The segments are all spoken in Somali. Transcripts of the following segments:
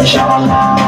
inshallah.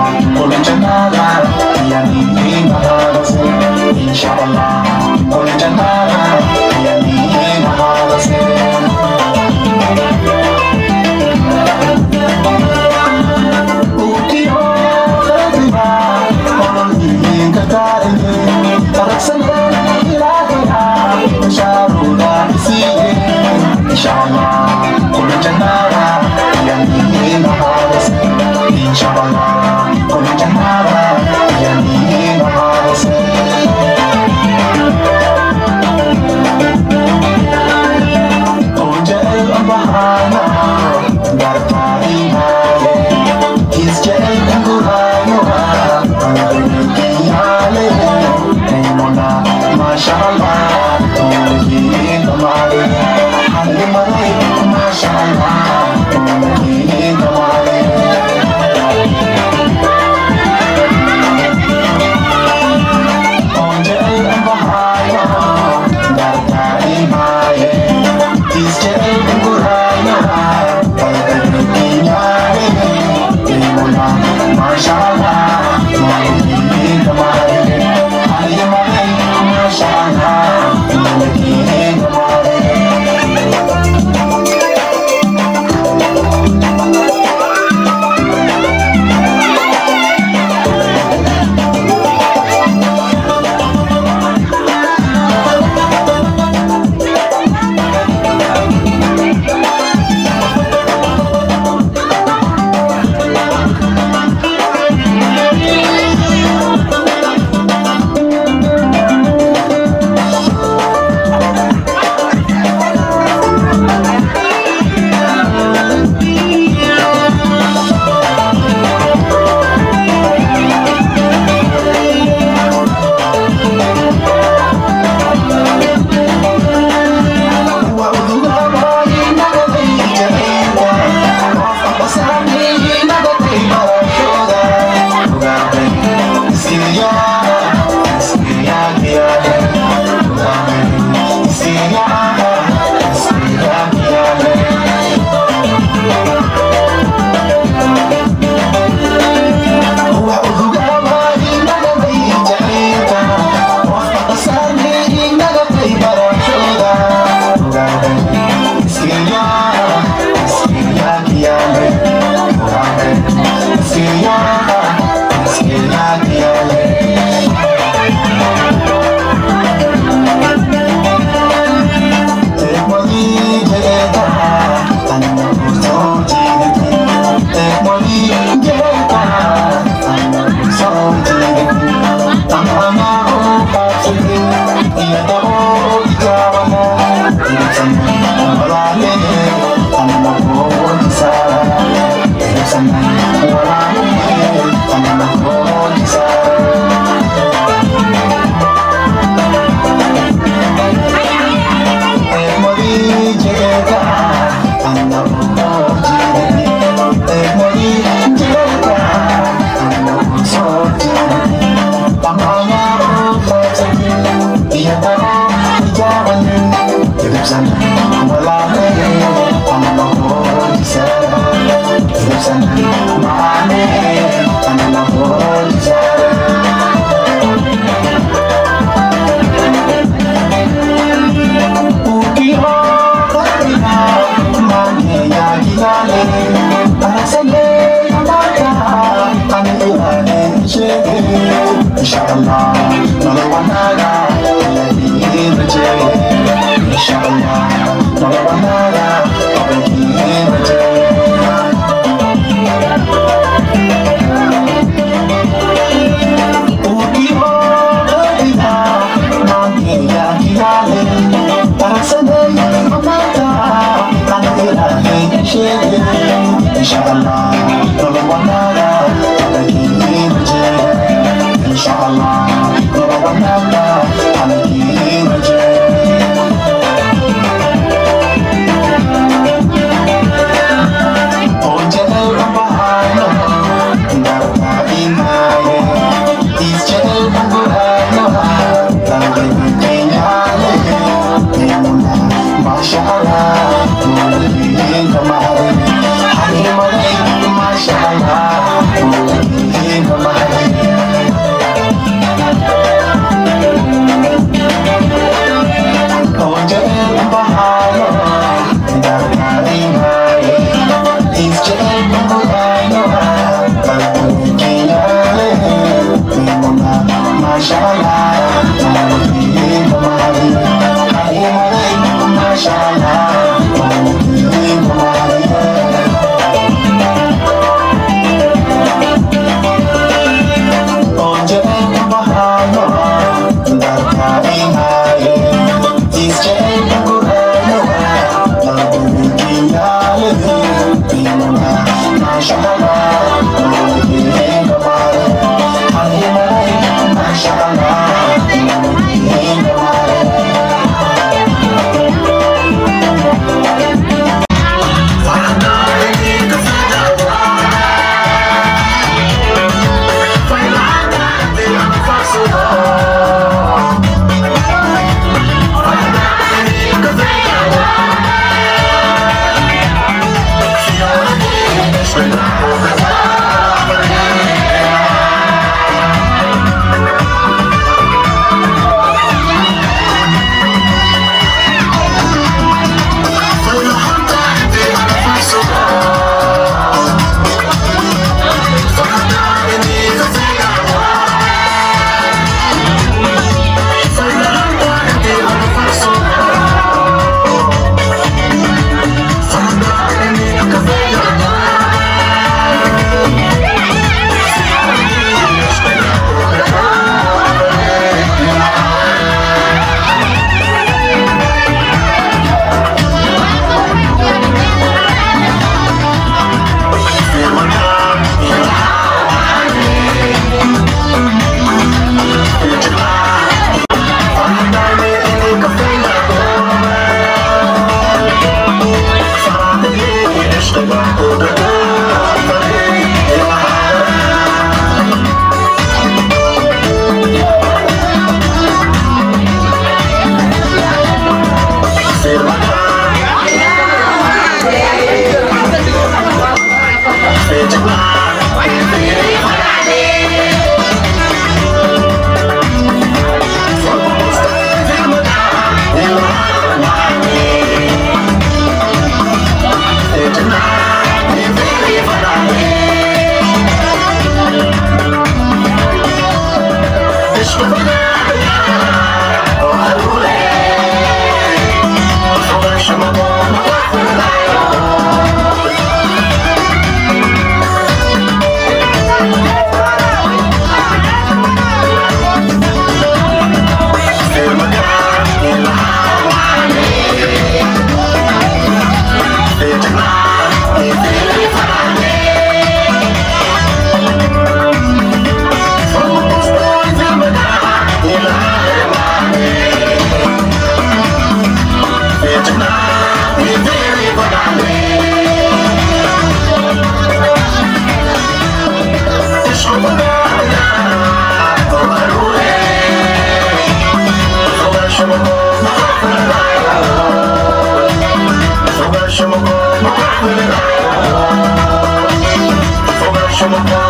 Bye.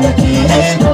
なき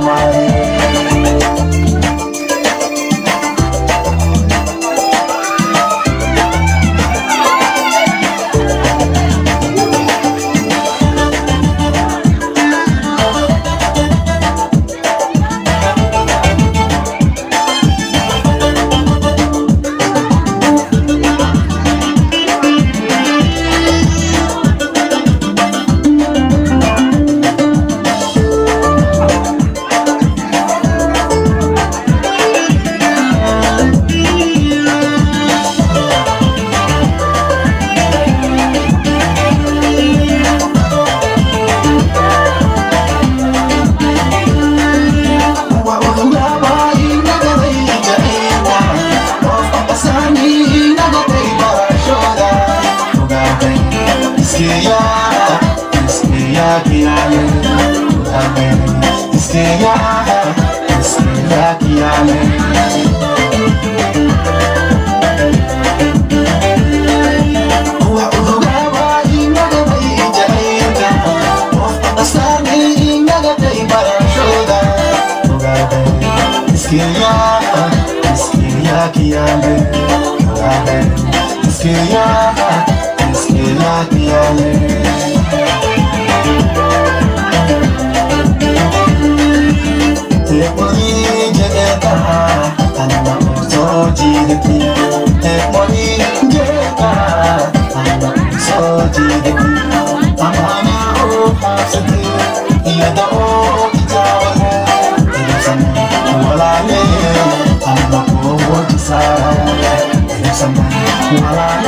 Well, I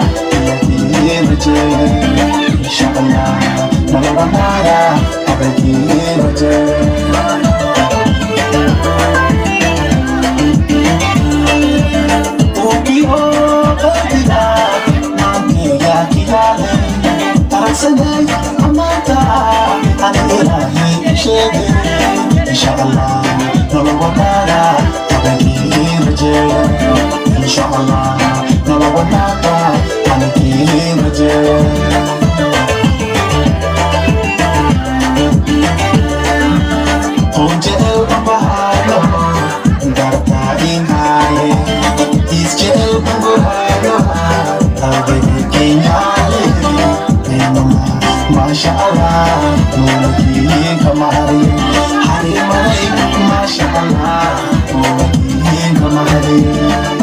mace Inshallah Nalwanaga Abaki mace Ukiyo korina Mante ya kiyale Arasane amata Ane ilane ishege Inshallah Nalwanaga Abaki mace Nalwanaga Abaki mace Onjel pamahalo Darta inhaye Isjel pamahalo Albe kinyale Enoma Masha Allah Mulki kamari Hari malai Masha Allah Mulki kamari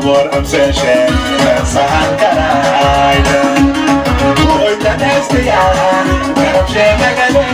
bor amszesen Felszahán karájt Folytat ezt a jár Nem sem megedett